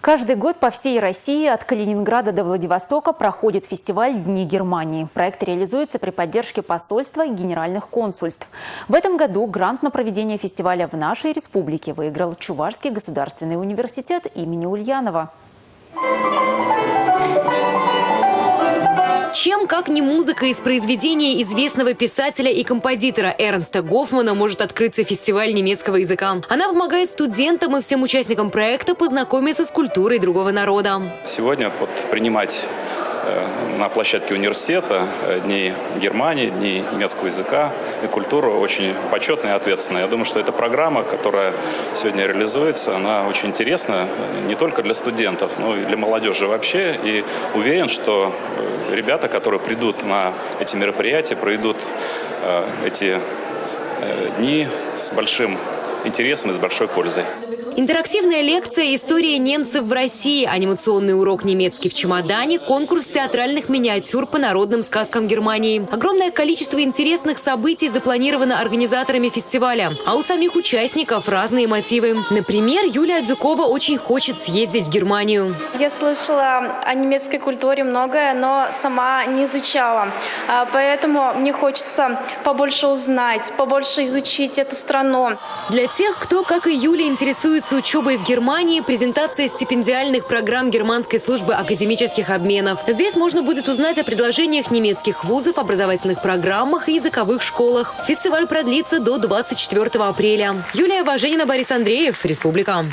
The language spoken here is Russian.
Каждый год по всей России от Калининграда до Владивостока проходит фестиваль «Дни Германии». Проект реализуется при поддержке посольства и генеральных консульств. В этом году грант на проведение фестиваля в нашей республике выиграл Чувашский государственный университет имени Ульянова. Чем, как не музыка из произведения известного писателя и композитора Эрнста Гофмана может открыться фестиваль немецкого языка? Она помогает студентам и всем участникам проекта познакомиться с культурой другого народа. Сегодня вот принимать на площадке университета э, Дни Германии, Дни немецкого языка и культуры очень почетная и ответственная. Я думаю, что эта программа, которая сегодня реализуется, она очень интересна э, не только для студентов, но и для молодежи вообще. И уверен, что ребята, которые придут на эти мероприятия, пройдут эти дни с большим интересом и с большой пользой. Интерактивная лекция «История немцев в России», анимационный урок «Немецкий в чемодане», конкурс театральных миниатюр по народным сказкам Германии. Огромное количество интересных событий запланировано организаторами фестиваля. А у самих участников разные мотивы. Например, Юлия Дзюкова очень хочет съездить в Германию. Я слышала о немецкой культуре многое, но сама не изучала. А, поэтому мне хочется побольше узнать, побольше изучить эту страну. Для тех, кто, как и Юлия, интересуется интересуется учебой в Германии, презентация стипендиальных программ Германской службы академических обменов. Здесь можно будет узнать о предложениях немецких вузов, образовательных программах и языковых школах. Фестиваль продлится до 24 апреля. Юлия Важенина, Борис Андреев, Республика.